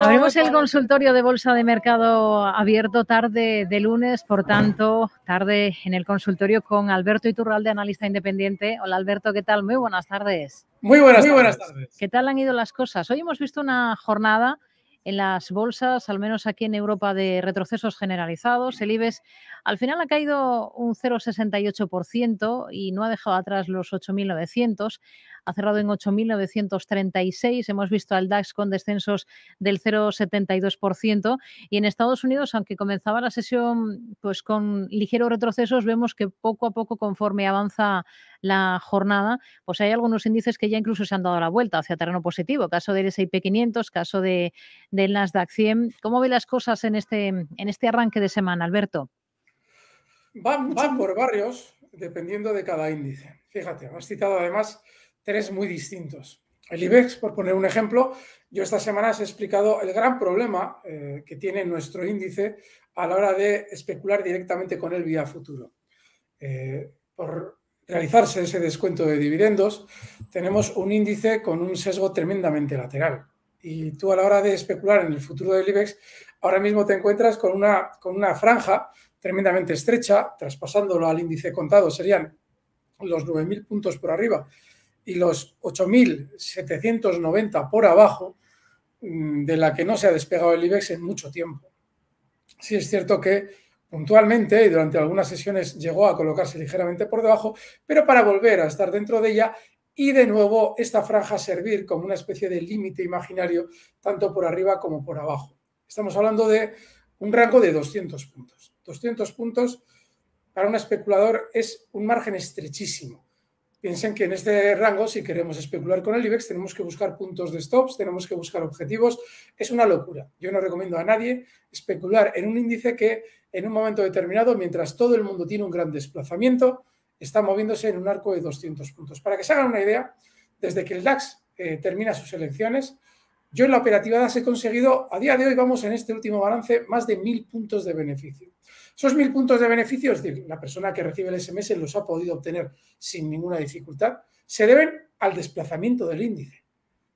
Abrimos el consultorio de Bolsa de Mercado abierto tarde de lunes, por tanto, tarde en el consultorio con Alberto Iturralde, analista independiente. Hola Alberto, ¿qué tal? Muy buenas tardes. Muy buenas, muy buenas tardes. ¿Qué tal han ido las cosas? Hoy hemos visto una jornada en las bolsas, al menos aquí en Europa, de retrocesos generalizados. El IBEX al final ha caído un 0,68% y no ha dejado atrás los 8.900. Ha cerrado en 8.936. Hemos visto al DAX con descensos del 0,72%. Y en Estados Unidos, aunque comenzaba la sesión pues con ligeros retrocesos, vemos que poco a poco, conforme avanza la jornada, pues hay algunos índices que ya incluso se han dado la vuelta hacia terreno positivo. Caso del S&P 500, caso de, del Nasdaq 100. ¿Cómo ve las cosas en este, en este arranque de semana, Alberto? Van, van por barrios dependiendo de cada índice. Fíjate, has citado además tres muy distintos. El IBEX, por poner un ejemplo, yo esta semana os he explicado el gran problema eh, que tiene nuestro índice a la hora de especular directamente con él vía futuro. Eh, por realizarse ese descuento de dividendos, tenemos un índice con un sesgo tremendamente lateral. Y tú a la hora de especular en el futuro del IBEX, ahora mismo te encuentras con una, con una franja tremendamente estrecha, traspasándolo al índice contado, serían los 9.000 puntos por arriba y los 8.790 por abajo, mm, de la que no se ha despegado el IBEX en mucho tiempo. Sí es cierto que puntualmente y durante algunas sesiones llegó a colocarse ligeramente por debajo, pero para volver a estar dentro de ella y de nuevo esta franja servir como una especie de límite imaginario tanto por arriba como por abajo. Estamos hablando de un rango de 200 puntos. 200 puntos para un especulador es un margen estrechísimo. Piensen que en este rango, si queremos especular con el IBEX, tenemos que buscar puntos de stops, tenemos que buscar objetivos. Es una locura. Yo no recomiendo a nadie especular en un índice que en un momento determinado, mientras todo el mundo tiene un gran desplazamiento, está moviéndose en un arco de 200 puntos. Para que se hagan una idea, desde que el DAX eh, termina sus elecciones, yo en la operativa DAX he conseguido, a día de hoy vamos en este último balance, más de mil puntos de beneficio. Esos mil puntos de beneficio, es decir, la persona que recibe el SMS los ha podido obtener sin ninguna dificultad, se deben al desplazamiento del índice.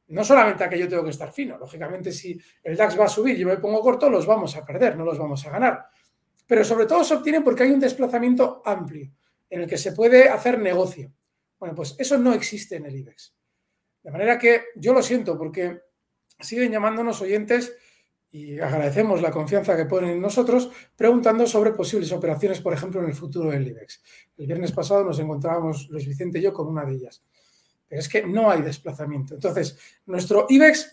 No solamente a que yo tengo que estar fino, lógicamente si el DAX va a subir y yo me pongo corto, los vamos a perder, no los vamos a ganar. Pero sobre todo se obtiene porque hay un desplazamiento amplio en el que se puede hacer negocio. Bueno, pues eso no existe en el IBEX. De manera que yo lo siento porque siguen llamándonos oyentes y agradecemos la confianza que ponen en nosotros, preguntando sobre posibles operaciones, por ejemplo, en el futuro del IBEX. El viernes pasado nos encontrábamos Luis Vicente y yo con una de ellas. Pero es que no hay desplazamiento. Entonces, nuestro IBEX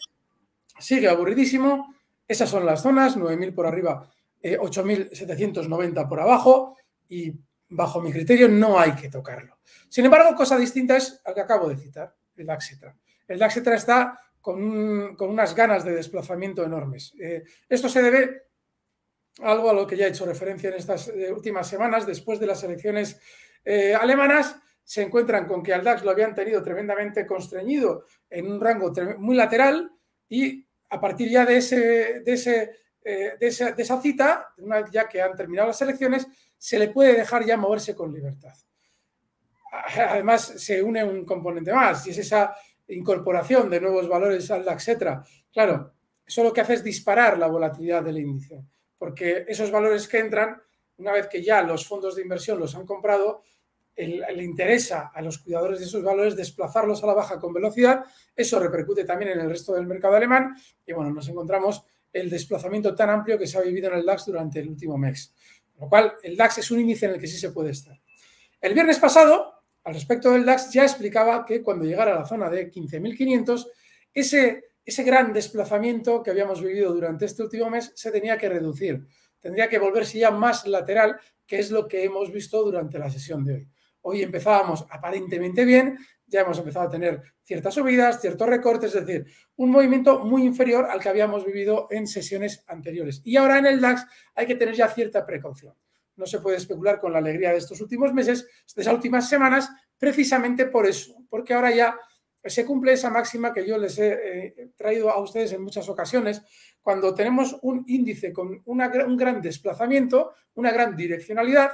sigue aburridísimo. Esas son las zonas, 9.000 por arriba, 8.790 eh, por abajo y bajo mi criterio no hay que tocarlo. Sin embargo, cosa distinta es al que acabo de citar, el DAXetra. El DAXetra está con, unas ganas de desplazamiento enormes. Eh, esto se debe a algo a lo que ya he hecho referencia en estas eh, últimas semanas, después de las elecciones eh, alemanas, se encuentran con que al DAX lo habían tenido tremendamente constreñido en un rango muy lateral y a partir ya de, esa, de esa cita, ya que han terminado las elecciones, se le puede dejar ya moverse con libertad. Además, se une un componente más, y es esa incorporación de nuevos valores al DAX, etc. Claro, eso lo que hace es disparar la volatilidad del índice, porque esos valores que entran, una vez que ya los fondos de inversión los han comprado, le interesa a los cuidadores de esos valores desplazarlos a la baja con velocidad. Eso repercute también en el resto del mercado alemán y bueno, nos encontramos el desplazamiento tan amplio que se ha vivido en el DAX durante el último mes. Con lo cual, el DAX es un índice en el que sí se puede estar. El viernes pasado, al respecto del DAX ya explicaba que cuando llegara a la zona de 15.500, ese, ese gran desplazamiento que habíamos vivido durante este último mes se tenía que reducir. Tendría que volverse ya más lateral, que es lo que hemos visto durante la sesión de hoy. Hoy empezábamos aparentemente bien, ya hemos empezado a tener ciertas subidas, ciertos recortes, es decir, un movimiento muy inferior al que habíamos vivido en sesiones anteriores. Y ahora en el DAX hay que tener ya cierta precaución no se puede especular con la alegría de estos últimos meses, de esas últimas semanas, precisamente por eso, porque ahora ya se cumple esa máxima que yo les he eh, traído a ustedes en muchas ocasiones, cuando tenemos un índice con un gran desplazamiento, una gran direccionalidad,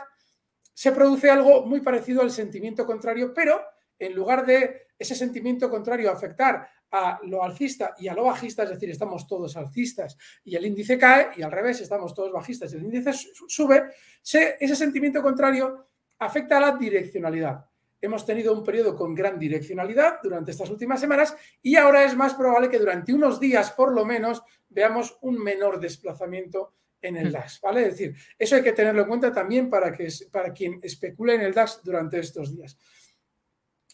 se produce algo muy parecido al sentimiento contrario, pero en lugar de ese sentimiento contrario afectar a lo alcista y a lo bajista, es decir, estamos todos alcistas y el índice cae, y al revés, estamos todos bajistas y el índice sube, ese sentimiento contrario afecta a la direccionalidad. Hemos tenido un periodo con gran direccionalidad durante estas últimas semanas y ahora es más probable que durante unos días, por lo menos, veamos un menor desplazamiento en el mm. DAX, ¿vale? Es decir, eso hay que tenerlo en cuenta también para, que, para quien especule en el DAX durante estos días.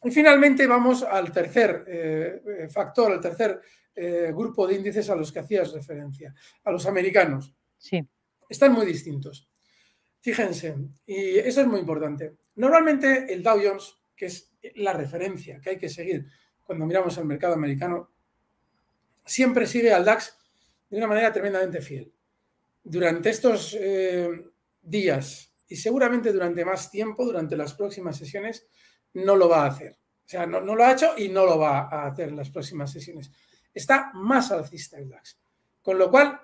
Y finalmente vamos al tercer eh, eh, factor, al tercer eh, grupo de índices a los que hacías referencia, a los americanos. Sí. Están muy distintos. Fíjense, y eso es muy importante. Normalmente el Dow Jones, que es la referencia que hay que seguir cuando miramos el mercado americano, siempre sigue al DAX de una manera tremendamente fiel. Durante estos días y seguramente durante más tiempo, durante las próximas sesiones, no lo va a hacer. O sea, no, lo ha hecho y no lo va a hacer en las próximas sesiones. Está más alcista el DAX. Con lo cual,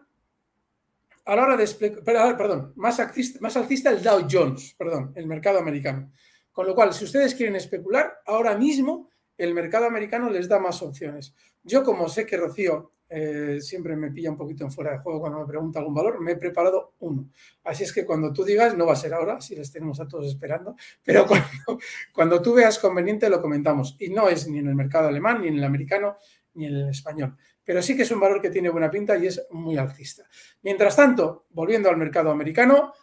a la hora de perdón, más alcista, más alcista el Dow Jones, perdón, el mercado americano. Con lo cual, si ustedes quieren especular, ahora mismo el mercado americano les da más opciones. Yo, como sé que Rocío eh, siempre me pilla un poquito en fuera de juego cuando me pregunta algún valor, me he preparado uno. Así es que cuando tú digas, no va a ser ahora, si les tenemos a todos esperando, pero cuando, cuando tú veas conveniente lo comentamos. Y no es ni en el mercado alemán, ni en el americano, ni en el español. Pero sí que es un valor que tiene buena pinta y es muy alcista. Mientras tanto, volviendo al mercado americano,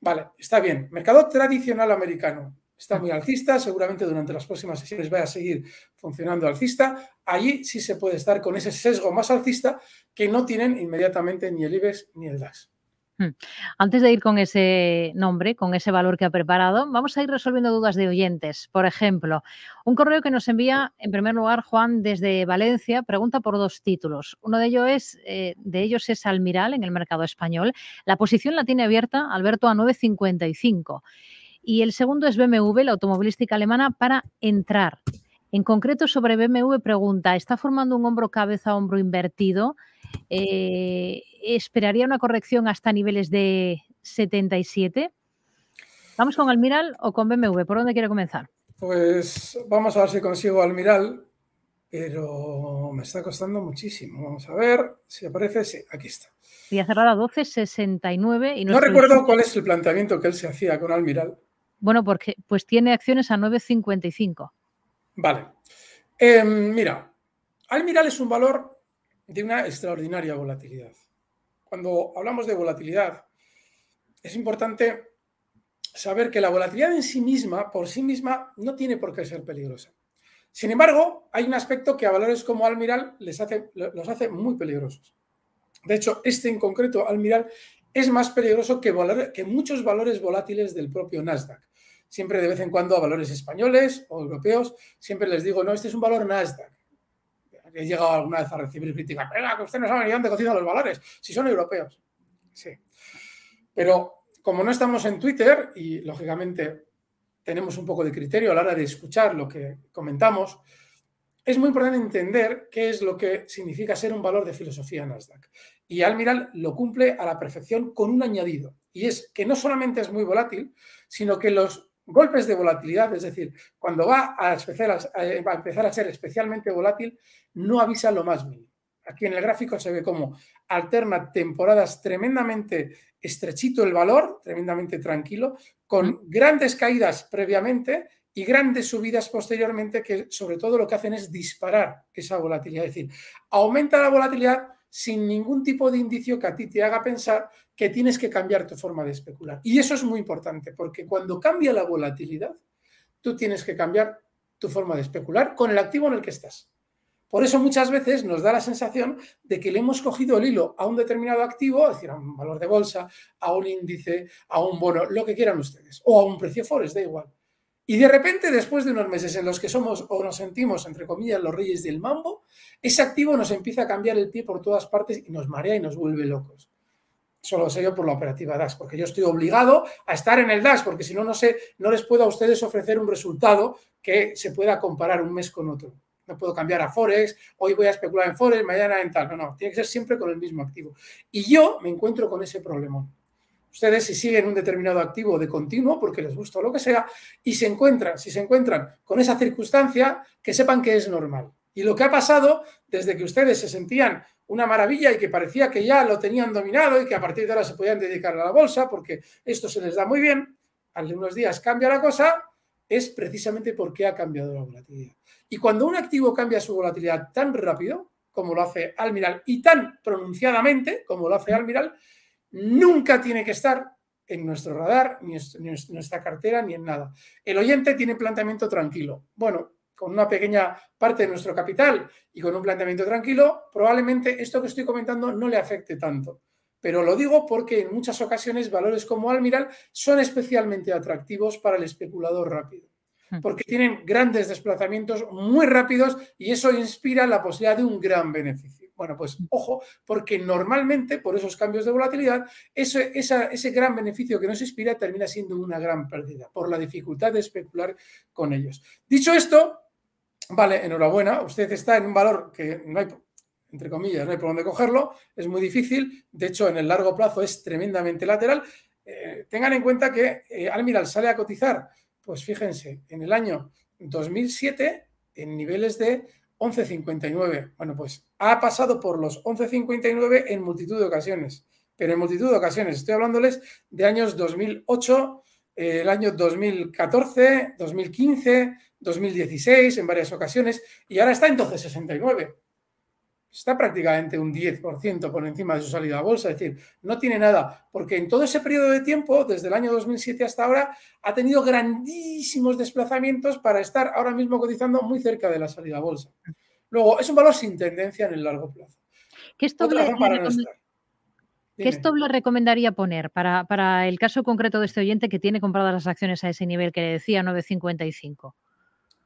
vale, está bien. Mercado tradicional americano, está muy alcista, seguramente durante las próximas sesiones va a seguir funcionando alcista. Allí sí se puede estar con ese sesgo más alcista que no tienen inmediatamente ni el IBEX ni el DAX. Hmm. Antes de ir con ese nombre, con ese valor que ha preparado, vamos a ir resolviendo dudas de oyentes. Por ejemplo, un correo que nos envía, en primer lugar, Juan desde Valencia, pregunta por dos títulos. Uno de eh, de ellos es Almiral en el mercado español. La posición la tiene abierta, Alberto, a 9.55 y el segundo es BMW, la automovilística alemana, para entrar. En concreto, sobre BMW pregunta, ¿está formando un hombro cabeza hombro invertido? Eh, ¿Esperaría una corrección hasta niveles de 77? ¿Vamos con Almiral o con BMW? ¿Por dónde quiere comenzar? Pues vamos a ver si consigo Almiral, pero me está costando muchísimo. Vamos a ver si aparece. Sí, aquí está. Día cerrada 12.69. Y no recuerdo cuál es el planteamiento que él se hacía con Almiral. Bueno, porque pues tiene acciones a 9,55. Vale. Em, mira, Almiral es un valor de una extraordinaria volatilidad. Cuando hablamos de volatilidad, es importante saber que la volatilidad en sí misma, por sí misma, no tiene por qué ser peligrosa. Sin embargo, hay un aspecto que a valores como Almiral les hace, los hace muy peligrosos. De hecho, este en concreto, Almiral, es más peligroso que, que muchos valores volátiles del propio Nasdaq siempre de vez en cuando a valores españoles o europeos, siempre les digo, no, este es un valor Nasdaq. He llegado alguna vez a recibir críticas, venga, que usted no sabe ni dónde cocinan los valores, si son europeos. Sí. Pero como no estamos en Twitter y lógicamente tenemos un poco de criterio a la hora de escuchar lo que comentamos, es muy importante entender qué es lo que significa ser un valor de filosofía Nasdaq. Y Almiral lo cumple a la perfección con un añadido. Y es que no solamente es muy volátil, sino que los golpes de volatilidad, es decir, cuando va a, empezar a ser especialmente volátil, no avisa lo más mínimo. Aquí en el gráfico se ve cómo alterna temporadas tremendamente estrechito el valor, tremendamente tranquilo, con grandes caídas previamente y grandes subidas posteriormente que sobre todo lo que hacen es disparar esa volatilidad. Es decir, aumenta la volatilidad sin ningún tipo de indicio que a ti te haga pensar que tienes que cambiar tu forma de especular. Y eso es muy importante, porque cuando cambia la volatilidad, tú tienes que cambiar tu forma de especular con el activo en el que estás. Por eso muchas veces nos da la sensación de que le hemos cogido el hilo a un determinado activo, es decir, a un valor de bolsa, a un índice, a un bono, lo que quieran ustedes, o a un precio forex, da igual. Y de repente, después de unos meses en los que somos o nos sentimos, entre comillas, los reyes del mambo, ese activo nos empieza a cambiar el pie por todas partes y nos marea y nos vuelve locos. Solo sé yo por la operativa DAX, porque yo estoy obligado a estar en el DAX, porque si no, no sé, no les puedo a ustedes ofrecer un resultado que se pueda comparar un mes con otro. No puedo cambiar a Forex, hoy voy a especular en Forex, mañana en tal. No, no, tiene que ser siempre con el mismo activo. Y yo me encuentro con ese problema ustedes si siguen un determinado activo de continuo, porque les gusta o lo que sea, y se encuentran, si se encuentran con esa circunstancia, que sepan que es normal. Y lo que ha pasado desde que ustedes se sentían una maravilla y que parecía que ya lo tenían dominado y que a partir de ahora se podían dedicar a la bolsa porque esto se les da muy bien, al unos días cambia la cosa, es precisamente porque ha cambiado la volatilidad. Y cuando un activo cambia su volatilidad tan rápido, como lo hace Almiral, y tan pronunciadamente, como lo hace Almiral, nunca tiene que estar en nuestro radar, ni en nuestra cartera, ni en nada. El oyente tiene planteamiento tranquilo. Bueno, con una pequeña parte de nuestro capital y con un planteamiento tranquilo, probablemente esto que estoy comentando no le afecte tanto. Pero lo digo porque en muchas ocasiones valores como Almiral son especialmente atractivos para el especulador rápido. Hmm. porque tienen grandes desplazamientos muy rápidos y eso inspira la posibilidad de un gran beneficio. Bueno, pues hmm. ojo, porque normalmente por esos cambios de volatilidad, ese, ese gran beneficio que nos inspira termina siendo una gran pérdida por la dificultad de especular con ellos. Dicho esto, vale, enhorabuena, usted está en un valor que no hay, entre comillas, no hay por dónde cogerlo, es muy difícil, de hecho en el largo plazo es tremendamente lateral. Eh, tengan en cuenta que eh, Almiral sale a cotizar pues fíjense, en el año 2007 en niveles de 11.59. Bueno, pues ha pasado por los 11.59 en multitud de ocasiones, pero en multitud de ocasiones. Estoy hablándoles de años 2008, el año 2014, 2015, 2016 en varias ocasiones y ahora está en 12.69 está prácticamente un 10% por encima de su salida a bolsa, es decir, no tiene nada, porque en todo ese periodo de tiempo, desde el año 2007 hasta ahora, ha tenido grandísimos desplazamientos para estar ahora mismo cotizando muy cerca de la salida a bolsa. Luego, es un valor sin tendencia en el largo plazo. ¿Qué stop, le, recomendaría poner para, para el caso concreto de este oyente que tiene compradas las acciones a ese nivel que le decía 955?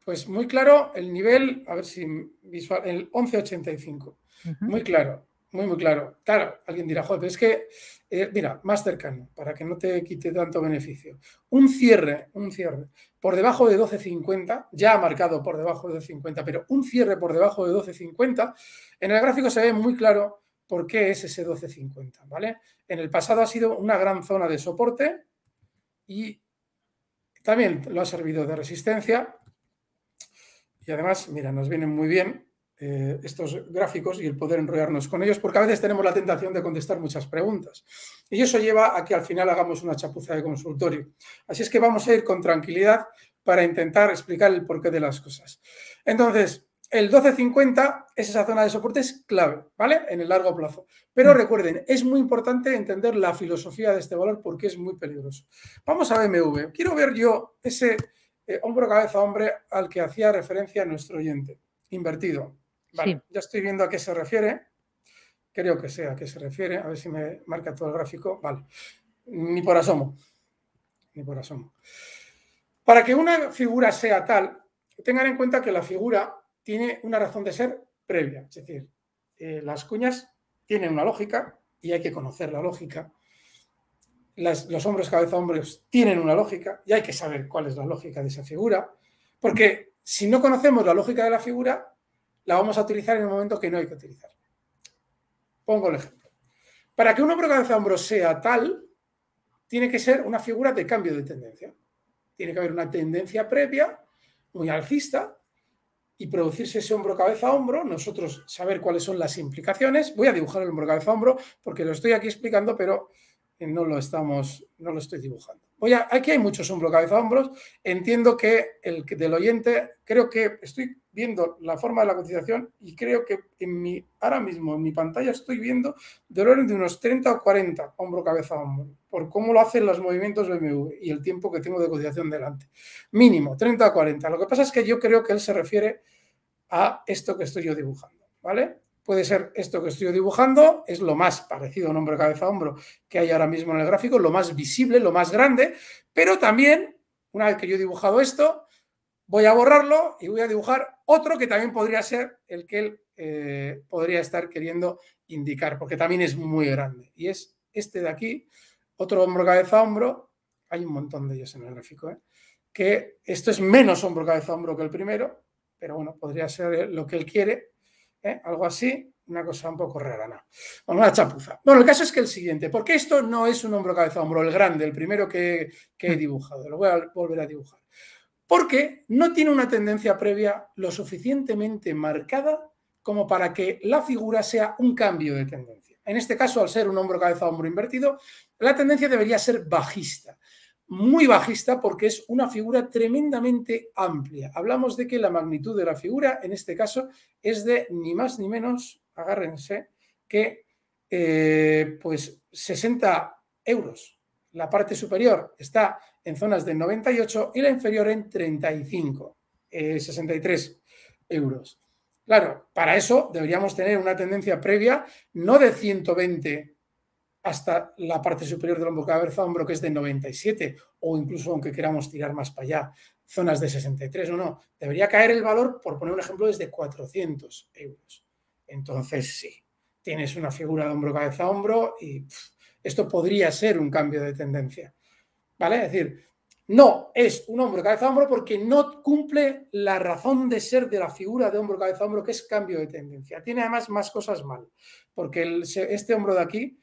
Pues muy claro el nivel, a ver si visual, el 1185. Muy claro, muy, muy claro. Claro, alguien dirá, joder, pero es que, eh, mira, más cercano, para que no te quite tanto beneficio. Un cierre, un cierre por debajo de 12.50, ya marcado por debajo de 12.50, pero un cierre por debajo de 12.50, en el gráfico se ve muy claro por qué es ese 12.50, ¿vale? En el pasado ha sido una gran zona de soporte y también lo ha servido de resistencia y además, mira, nos vienen muy bien eh, estos gráficos y el poder enrollarnos con ellos, porque a veces tenemos la tentación de contestar muchas preguntas. Y eso lleva a que al final hagamos una chapuza de consultorio. Así es que vamos a ir con tranquilidad para intentar explicar el porqué de las cosas. Entonces, el 12.50 es esa zona de soporte, es clave, ¿vale? En el largo plazo. Pero mm. recuerden, es muy importante entender la filosofía de este valor porque es muy peligroso. Vamos a BMW. Quiero ver yo ese eh, hombro, cabeza, hombre al que hacía referencia nuestro oyente. Invertido. Vale, ya estoy viendo a qué se refiere. Creo que sé a qué se refiere. A ver si me marca todo el gráfico. Vale. Ni por asomo. Ni por asomo. Para que una figura sea tal, tengan en cuenta que la figura tiene una razón de ser previa. Es decir, eh, las cuñas tienen una lógica y hay que conocer la lógica los hombros, cabeza, hombros tienen una lógica y hay que saber cuál es la lógica de esa figura, porque si no conocemos la lógica de la figura, la vamos a utilizar en el momento que no hay que utilizar. Pongo el ejemplo. Para que un hombro, cabeza, hombro sea tal, tiene que ser una figura de cambio de tendencia. Tiene que haber una tendencia previa, muy alcista, y producirse ese hombro, cabeza, hombro, nosotros saber cuáles son las implicaciones. Voy a dibujar el hombro, cabeza, hombro, porque lo estoy aquí explicando, pero no lo estamos, no lo estoy dibujando. Oye, aquí hay muchos hombro, cabeza, hombros. Entiendo que el del oyente, creo que estoy viendo la forma de la cotización y creo que en mi, ahora mismo en mi pantalla estoy viendo de de unos 30 o 40 hombro, cabeza, hombro, por cómo lo hacen los movimientos BMW y el tiempo que tengo de cotización delante. Mínimo, 30 o 40. Lo que pasa es que yo creo que él se refiere a esto que estoy yo dibujando, ¿vale? Puede ser esto que estoy dibujando, es lo más parecido a un hombro, cabeza, hombro que hay ahora mismo en el gráfico, lo más visible, lo más grande, pero también, una vez que yo he dibujado esto, voy a borrarlo y voy a dibujar otro que también podría ser el que él eh, podría estar queriendo indicar, porque también es muy grande. Y es este de aquí, otro hombro, cabeza, hombro, hay un montón de ellos en el gráfico, ¿eh? que esto es menos hombro, cabeza, hombro que el primero, pero bueno, podría ser lo que él quiere, ¿eh? algo así. una cosa un poco rara, ¿no? Bueno, una chapuza. Bueno, el caso es que el siguiente, porque esto no es un hombro cabeza hombro, el grande, el primero que, que he dibujado, lo voy a volver a dibujar. Porque no tiene una tendencia previa lo suficientemente marcada como para que la figura sea un cambio de tendencia. En este caso, al ser un hombro cabeza hombro invertido, la tendencia debería ser bajista muy bajista porque es una figura tremendamente amplia. Hablamos de que la magnitud de la figura, en este caso, es de ni más ni menos, agárrense, que eh, pues 60 euros. La parte superior está en zonas de 98 y la inferior en 35, 63 eh, euros. Claro, para eso deberíamos tener una tendencia previa no de 120 hasta la parte superior del hombro cabeza hombro que es de 97 o incluso aunque queramos tirar más para allá, zonas de 63 o no, debería caer el valor, por poner un ejemplo, desde 400 euros. Entonces sí, tienes una figura de hombro cabeza hombro y esto podría ser un cambio de tendencia. ¿Vale? Es decir, no es un hombro cabeza hombro porque no cumple la razón de ser de la figura de hombro cabeza hombro que es cambio de tendencia. Tiene además más cosas mal, porque este hombro de aquí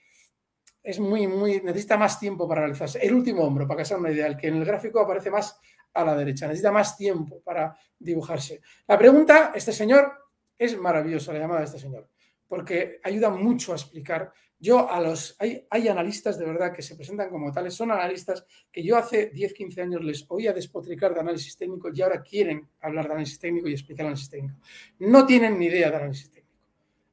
es muy, muy, necesita más tiempo para realizarse. El último hombro, para que sea una idea, el que en el gráfico aparece más a la derecha, necesita más tiempo para dibujarse. La pregunta, este señor, es maravillosa la llamada de este señor, porque ayuda mucho a explicar. Yo a los, hay, hay analistas de verdad que se presentan como tales, son analistas que yo hace 10, 15 años les oía despotricar de análisis técnico y ahora quieren hablar de análisis técnico y explicar análisis técnico. No tienen ni idea de análisis técnico.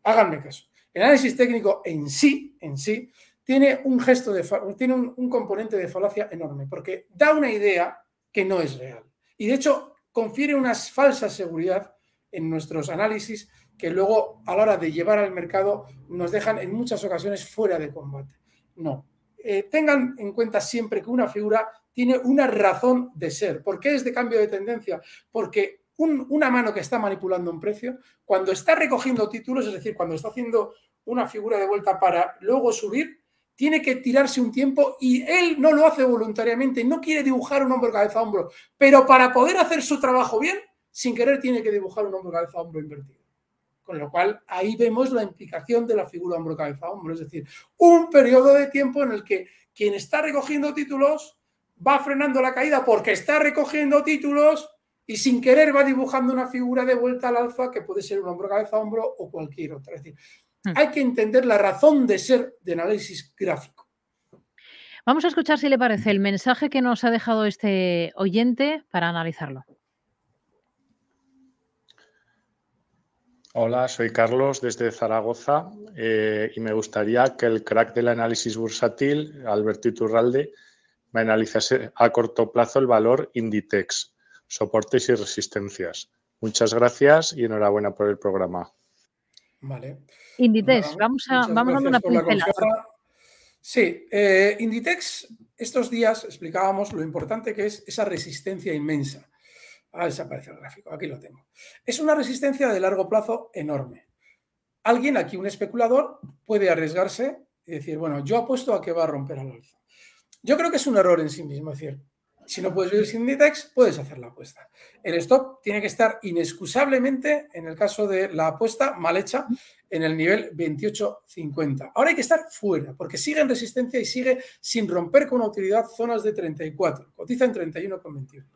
Háganme caso. El análisis técnico en sí, en sí, tiene un gesto de tiene un, componente de falacia enorme, porque da una idea que no es real. Y de hecho, confiere una falsa seguridad en nuestros análisis que luego a la hora de llevar al mercado nos dejan en muchas ocasiones fuera de combate. No. Eh, tengan en cuenta siempre que una figura tiene una razón de ser. ¿Por qué es de cambio de tendencia? Porque una mano que está manipulando un precio, cuando está recogiendo títulos, es decir, cuando está haciendo una figura de vuelta para luego subir, tiene que tirarse un tiempo y él no lo hace voluntariamente, no quiere dibujar un hombro cabeza hombro, pero para poder hacer su trabajo bien, sin querer tiene que dibujar un hombro cabeza hombro invertido. Con lo cual ahí vemos la implicación de la figura hombro cabeza hombro, es decir, un periodo de tiempo en el que quien está recogiendo títulos va frenando la caída porque está recogiendo títulos y sin querer va dibujando una figura de vuelta al alfa que puede ser un hombro cabeza hombro o cualquier otra. Es decir. Hay que entender la razón de ser de análisis gráfico. Vamos a escuchar si le parece el mensaje que nos ha dejado este oyente para analizarlo. Hola, soy Carlos desde Zaragoza eh, y me gustaría que el crack del análisis bursátil, Alberto Iturralde, me analizase a corto plazo el valor Inditex, soportes y resistencias. Muchas gracias y enhorabuena por el programa. Vale. Inditex, vamos a vamos dando una pincelada. Sí, eh, Inditex, estos días explicábamos lo importante que es esa resistencia inmensa. Ah, desaparece el gráfico, aquí lo tengo. Es una resistencia de largo plazo enorme. Alguien aquí, un especulador, puede arriesgarse y decir, bueno, yo apuesto a que va a romper al alza. Yo creo que es un error en sí mismo, es decir, si no puedes vivir sin Inditex, puedes hacer la apuesta. El stop tiene que estar inexcusablemente, en el caso de la apuesta mal hecha, en el nivel 28.50. Ahora hay que estar fuera, porque sigue en resistencia y sigue sin romper con utilidad zonas de 34. Cotiza en 31,21.